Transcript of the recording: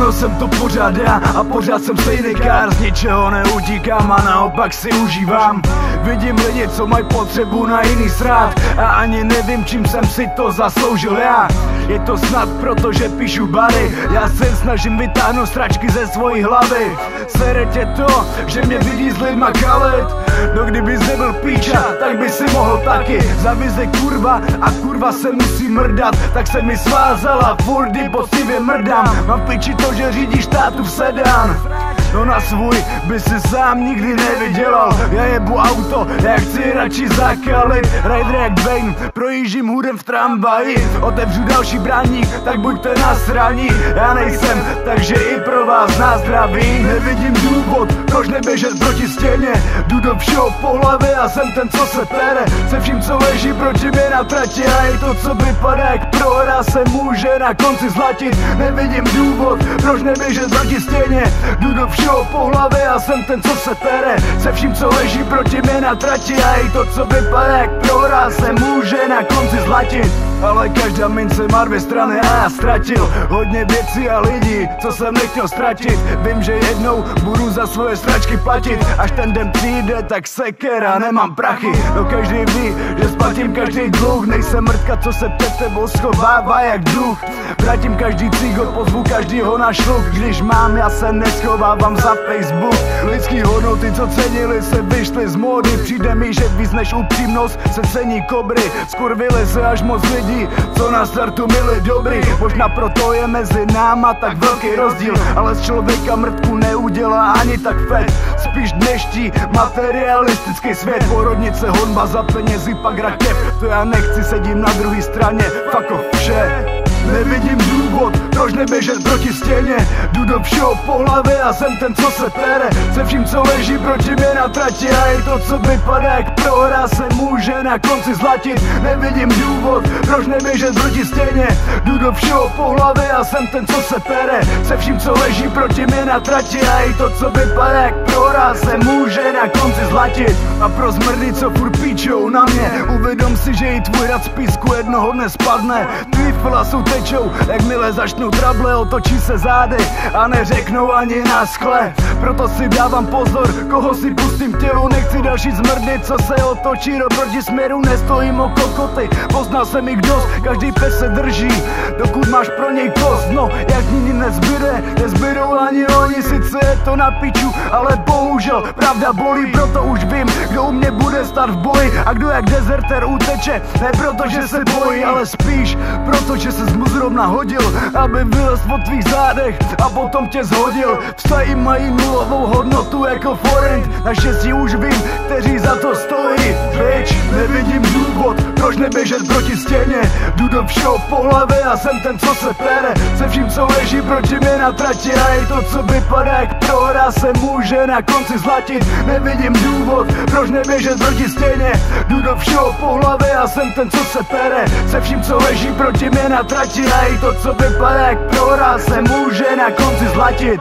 Ano, jsem to pořád já a pořád jsem stejný kár. Z ničeho neutíkám a naopak si užívám. Vidím lidi, co mají potřebu na jiný srát A ani nevím, čím jsem si to zasloužil já. Je to snad proto, že píšu bary. Já se snažím vytáhnout stračky ze svojí hlavy. Sere tě to, že mě vidí s lidma kalit No kdybys nebyl píča, tak by si mohl taky. Zavize kurva a kurva se musí mrdat. Tak se mi svázala, furt poctivě mrdám. Mám piči to, že řídíš tátu v sedán No na svůj by si sám nikdy nevydělal. Já jebu auto, já chci radši zakalit Rider jak Dwayne, projíždím hudem v tramvaji. Otevřu další bráník, tak buďte nasraní Já nejsem, takže i pro vás na zdraví. Nevidím důvod, proč neběžet proti stěně. Jdu do všeho po hlavě a jsem ten, co se pere. Se vším, co leží proti mě na trati A i to, co vypadá jak prohra se může na konci zlatit. Nevidím důvod, proč neběžet proti stěně. Jdu do všeho všeho po hlavě a jsem ten, co se pere. Se vším, co leží proti mě na trati A i to, co vypadá jak prohra se může na konci zlatit ale každá mince má dvě strany a já ztratil Hodně věcí a lidí, co jsem nechtěl ztratit. Vím, že jednou budu za svoje stračky platit. Až ten den přijde, tak sekera, nemám prachy. No každý ví, že splatím každý dluh. Nejsem mrtka, co se před tebou schovává jak duch. Vrátím každý cigo, pozvu každýho na šluk. Když mám, já se neschovávám za Facebook Lidský hodnoty, co cenili, se vyšly z módy. Přijde mi, že víc než upřímnost se cení kobry. Skurvili se až moc lidí co na startu byli dobrý Možná proto je mezi náma tak velký rozdíl Ale z člověka mrtku neudělá ani tak fet Spíš dneští materialistický svět. Porodnice, honba za penězi, pak rakev. To já nechci, sedím na druhé straně, fuck off vše Nevidím důvod, proč neběžet proti stěně. Jdu do všeho po hlavě a jsem ten, co se pere. Se vším, co leží proti mě na trati A i to, co vypadá jak prohra se může na konci zlatit. Nevidím důvod, proč neběžet proti stěně. Jdu do všeho po hlavě a jsem ten, co se pere. Se vším, co leží proti mě na trati A i to, co vypadá jak prohra se může na konci zlatit. A pro zmrdy, co furt píčou na mě. Uvědom si, že i tvůj rad z písku jednoho dne spadne. Tvý jsou tečou, jakmile začnou trable, otočí se zády a neřeknou ani na skle. Proto si dávám pozor, koho si pustím tělu, nechci další zmrdy, co se otočí do proti směru, nestojím o kokoty, poznal jsem jich dost, každý pes se drží, dokud máš pro něj kost, no, jak nikdy nezbyde, nezbydou ani oni, sice je to na piču, ale bohužel, pravda bolí, proto už vím, kdo u mě bude stát v boji a kdo jak dezerter uteče, ne proto, že se bojí, ale spíš, protože se mu zrovna hodil, aby vylez po tvých zádech a potom tě zhodil. Vztahy mají nulovou hodnotu jako forint, naštěstí už vím, kteří za to stojí. Bitch, nevidím důvod, proč neběžet proti stěně, jdu do všeho po hlavě a jsem ten, co se pere, se vším, co leží proti mě na trati a i to, co vypadá jak prohra se může na konci zlatit. Nevidím důvod, proč neběžet proti stěně, jdu do všeho po hlavě a jsem ten, co se pere, se vším, co leží proti mě na trati i to, co vypadá jak prohra se může na konci zlatit